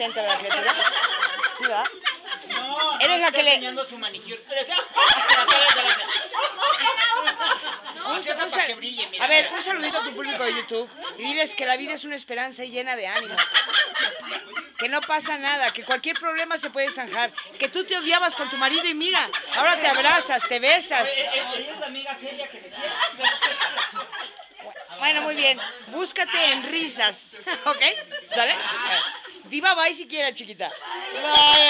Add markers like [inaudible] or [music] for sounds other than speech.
asistente, ¿verdad, criatura? ¿Sí, verdad? No, Eres no, la que le- enseñando su manicure. Un- un para que brille, mira. a ver, un saludito a tu público de YouTube y diles que la vida es una esperanza y llena de ánimo. Que no pasa nada, que cualquier problema se puede zanjar. Que tú te odiabas con tu marido y mira, ahora te abrazas, te besas. Eh, eh, eh, la. Bueno, muy bien. Búscate en risas, [laughs] ¿ok? ¿Sale? Diva, bye si quieres, chiquita. Bye.